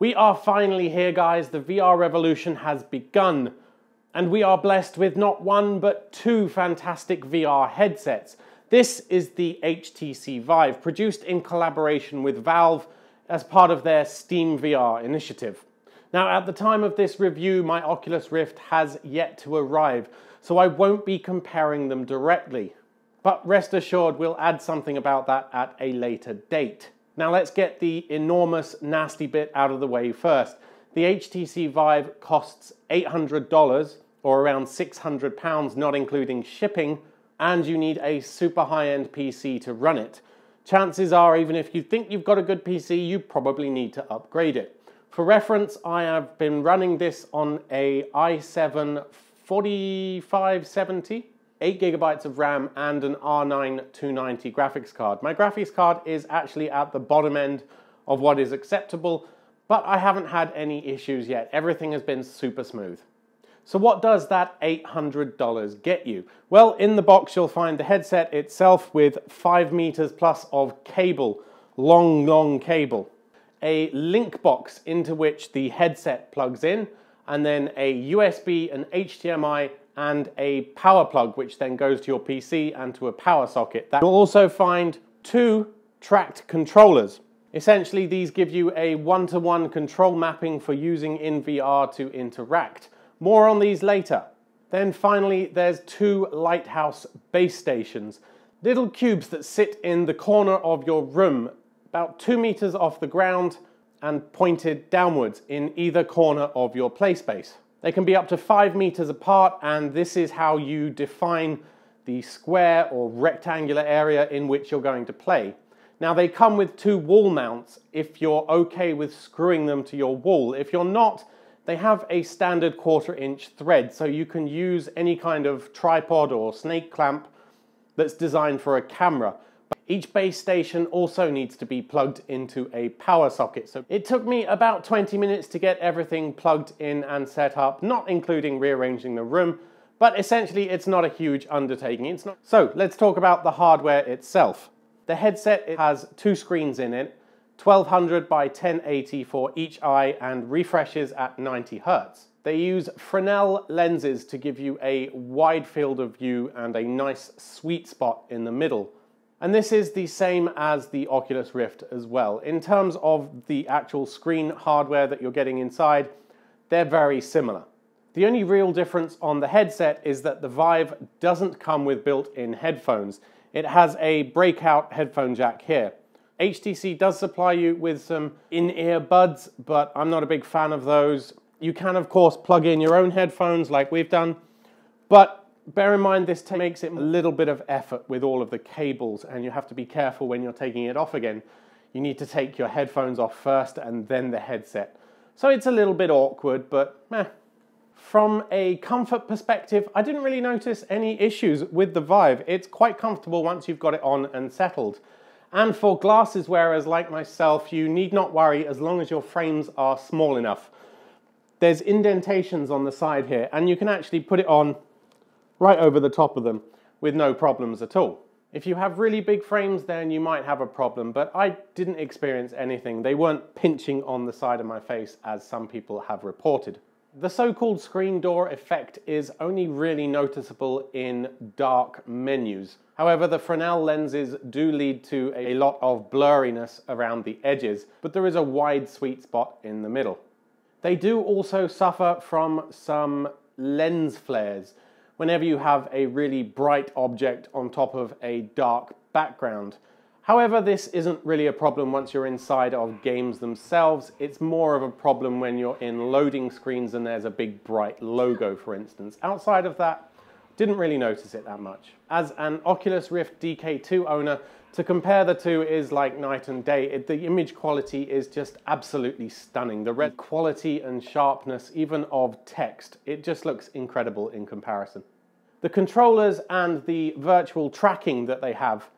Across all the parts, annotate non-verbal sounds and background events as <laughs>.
We are finally here, guys. The VR revolution has begun. And we are blessed with not one, but two fantastic VR headsets. This is the HTC Vive, produced in collaboration with Valve as part of their Steam VR initiative. Now, at the time of this review, my Oculus Rift has yet to arrive, so I won't be comparing them directly. But rest assured, we'll add something about that at a later date. Now let's get the enormous nasty bit out of the way first. The HTC Vive costs $800 or around 600 pounds, not including shipping, and you need a super high-end PC to run it. Chances are, even if you think you've got a good PC, you probably need to upgrade it. For reference, I have been running this on a i7 4570 8 gigabytes of RAM and an R9 290 graphics card. My graphics card is actually at the bottom end of what is acceptable, but I haven't had any issues yet. Everything has been super smooth. So what does that $800 get you? Well, in the box you'll find the headset itself with 5 meters plus of cable, long, long cable. A link box into which the headset plugs in, and then a USB and HDMI and a power plug, which then goes to your PC and to a power socket. That You'll also find two tracked controllers. Essentially, these give you a one-to-one -one control mapping for using in VR to interact. More on these later. Then finally, there's two Lighthouse base stations. Little cubes that sit in the corner of your room, about two meters off the ground and pointed downwards in either corner of your play space. They can be up to five meters apart and this is how you define the square or rectangular area in which you're going to play. Now they come with two wall mounts if you're okay with screwing them to your wall. If you're not, they have a standard quarter inch thread so you can use any kind of tripod or snake clamp that's designed for a camera. Each base station also needs to be plugged into a power socket. So it took me about 20 minutes to get everything plugged in and set up, not including rearranging the room, but essentially it's not a huge undertaking. It's not. So let's talk about the hardware itself. The headset it has two screens in it, 1200 by 1080 for each eye and refreshes at 90 Hertz. They use Fresnel lenses to give you a wide field of view and a nice sweet spot in the middle. And this is the same as the Oculus Rift as well. In terms of the actual screen hardware that you're getting inside, they're very similar. The only real difference on the headset is that the Vive doesn't come with built-in headphones. It has a breakout headphone jack here. HTC does supply you with some in-ear buds, but I'm not a big fan of those. You can, of course, plug in your own headphones like we've done, but bear in mind this makes it a little bit of effort with all of the cables and you have to be careful when you're taking it off again. You need to take your headphones off first and then the headset. So it's a little bit awkward, but meh. From a comfort perspective, I didn't really notice any issues with the Vive. It's quite comfortable once you've got it on and settled. And for glasses wearers like myself, you need not worry as long as your frames are small enough. There's indentations on the side here, and you can actually put it on right over the top of them with no problems at all. If you have really big frames, then you might have a problem, but I didn't experience anything. They weren't pinching on the side of my face as some people have reported. The so-called screen door effect is only really noticeable in dark menus. However, the Fresnel lenses do lead to a lot of blurriness around the edges, but there is a wide sweet spot in the middle. They do also suffer from some lens flares, whenever you have a really bright object on top of a dark background. However, this isn't really a problem once you're inside of games themselves. It's more of a problem when you're in loading screens and there's a big bright logo, for instance. Outside of that, didn't really notice it that much. As an Oculus Rift DK2 owner, to compare the two is like night and day. It, the image quality is just absolutely stunning. The red quality and sharpness, even of text, it just looks incredible in comparison. The controllers and the virtual tracking that they have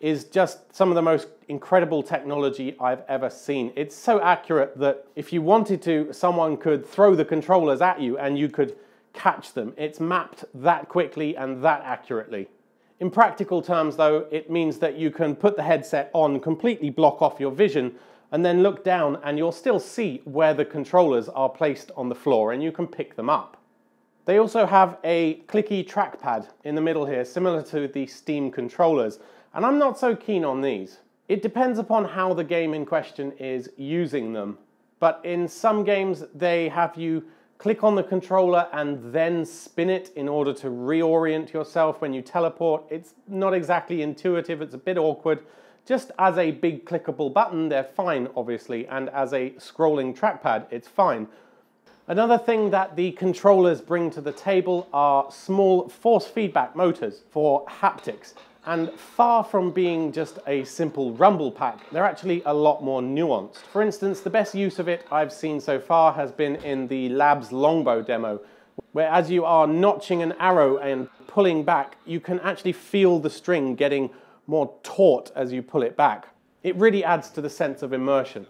is just some of the most incredible technology I've ever seen. It's so accurate that if you wanted to, someone could throw the controllers at you and you could catch them. It's mapped that quickly and that accurately. In practical terms though, it means that you can put the headset on, completely block off your vision, and then look down and you'll still see where the controllers are placed on the floor and you can pick them up. They also have a clicky trackpad in the middle here, similar to the Steam controllers, and I'm not so keen on these. It depends upon how the game in question is using them, but in some games they have you click on the controller and then spin it in order to reorient yourself when you teleport. It's not exactly intuitive, it's a bit awkward. Just as a big clickable button, they're fine, obviously, and as a scrolling trackpad, it's fine. Another thing that the controllers bring to the table are small force feedback motors for haptics. And far from being just a simple rumble pack, they're actually a lot more nuanced. For instance, the best use of it I've seen so far has been in the Labs Longbow demo, where as you are notching an arrow and pulling back, you can actually feel the string getting more taut as you pull it back. It really adds to the sense of immersion.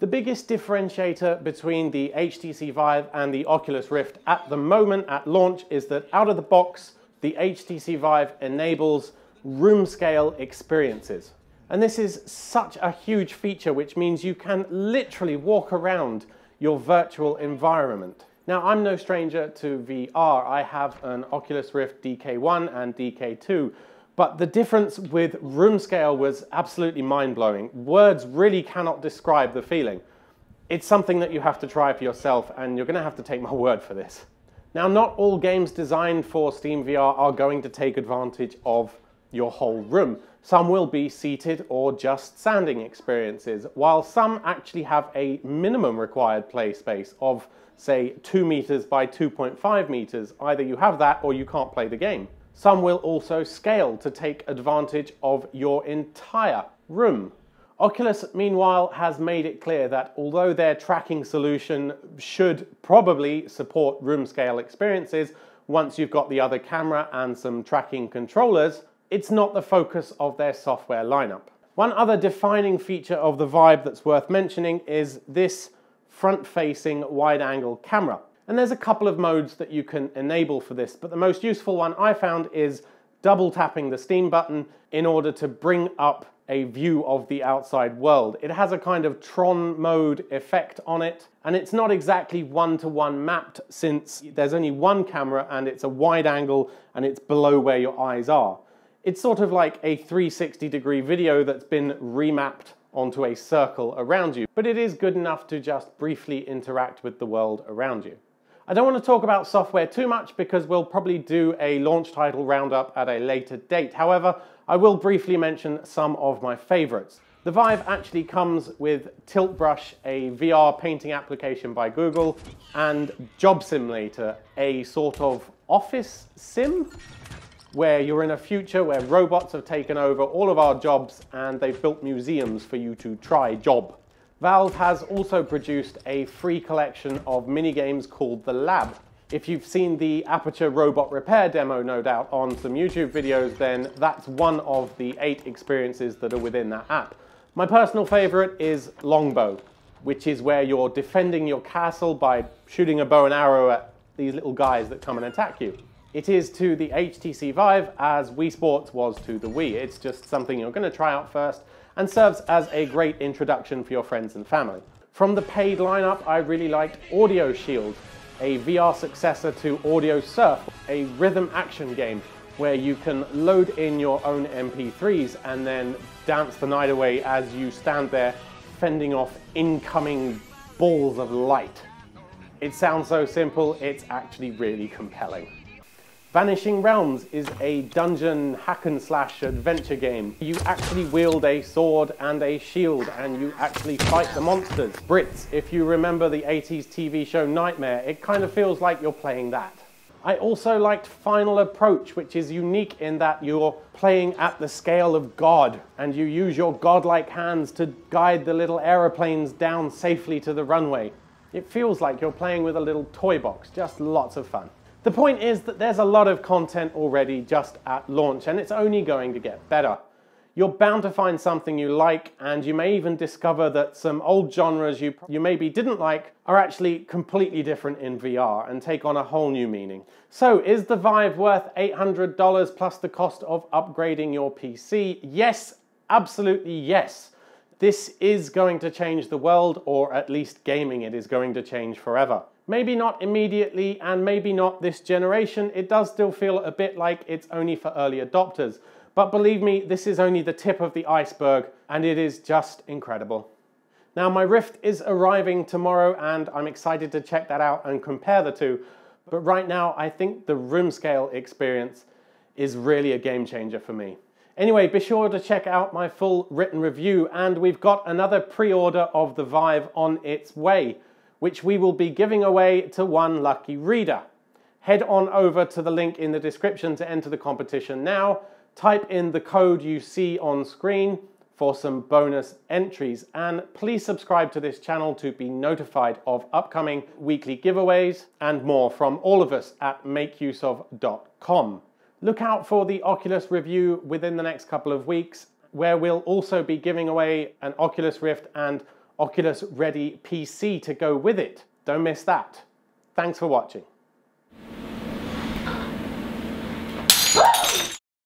The biggest differentiator between the HTC Vive and the Oculus Rift at the moment at launch is that out of the box, the HTC Vive enables room scale experiences. And this is such a huge feature, which means you can literally walk around your virtual environment. Now, I'm no stranger to VR. I have an Oculus Rift DK1 and DK2, but the difference with room scale was absolutely mind-blowing. Words really cannot describe the feeling. It's something that you have to try for yourself and you're gonna have to take my <laughs> word for this. Now, not all games designed for Steam VR are going to take advantage of your whole room. Some will be seated or just standing experiences, while some actually have a minimum required play space of, say, 2 meters by 2.5 meters. Either you have that or you can't play the game. Some will also scale to take advantage of your entire room. Oculus, meanwhile, has made it clear that although their tracking solution should probably support room scale experiences, once you've got the other camera and some tracking controllers, it's not the focus of their software lineup. One other defining feature of the Vive that's worth mentioning is this front-facing wide-angle camera. And there's a couple of modes that you can enable for this, but the most useful one I found is double tapping the Steam button in order to bring up a view of the outside world. It has a kind of Tron mode effect on it, and it's not exactly one-to-one -one mapped since there's only one camera and it's a wide angle and it's below where your eyes are. It's sort of like a 360 degree video that's been remapped onto a circle around you, but it is good enough to just briefly interact with the world around you. I don't want to talk about software too much because we'll probably do a launch title roundup at a later date. However, I will briefly mention some of my favorites. The Vive actually comes with Tilt Brush, a VR painting application by Google, and Job Simulator, a sort of office sim where you're in a future where robots have taken over all of our jobs and they've built museums for you to try job. Valve has also produced a free collection of mini-games called The Lab. If you've seen the Aperture Robot Repair demo, no doubt, on some YouTube videos, then that's one of the eight experiences that are within that app. My personal favorite is Longbow, which is where you're defending your castle by shooting a bow and arrow at these little guys that come and attack you. It is to the HTC Vive as Wii Sports was to the Wii. It's just something you're going to try out first and serves as a great introduction for your friends and family. From the paid lineup, I really liked Audioshield, a VR successor to Audiosurf, a rhythm action game where you can load in your own MP3s and then dance the night away as you stand there fending off incoming balls of light. It sounds so simple, it's actually really compelling. Vanishing Realms is a dungeon hack and slash adventure game. You actually wield a sword and a shield and you actually fight the monsters. Brits, if you remember the 80s TV show Nightmare, it kind of feels like you're playing that. I also liked Final Approach, which is unique in that you're playing at the scale of God and you use your godlike hands to guide the little aeroplanes down safely to the runway. It feels like you're playing with a little toy box, just lots of fun. The point is that there's a lot of content already just at launch and it's only going to get better. You're bound to find something you like and you may even discover that some old genres you, you maybe didn't like are actually completely different in VR and take on a whole new meaning. So is the Vive worth $800 plus the cost of upgrading your PC? Yes, absolutely yes. This is going to change the world, or at least gaming it is going to change forever. Maybe not immediately, and maybe not this generation. It does still feel a bit like it's only for early adopters. But believe me, this is only the tip of the iceberg, and it is just incredible. Now, my Rift is arriving tomorrow, and I'm excited to check that out and compare the two. But right now, I think the room scale experience is really a game changer for me. Anyway, be sure to check out my full written review and we've got another pre-order of the Vive on its way, which we will be giving away to one lucky reader. Head on over to the link in the description to enter the competition now, type in the code you see on screen for some bonus entries and please subscribe to this channel to be notified of upcoming weekly giveaways and more from all of us at makeuseof.com. Look out for the Oculus review within the next couple of weeks, where we'll also be giving away an Oculus Rift and Oculus Ready PC to go with it. Don't miss that. Thanks for watching.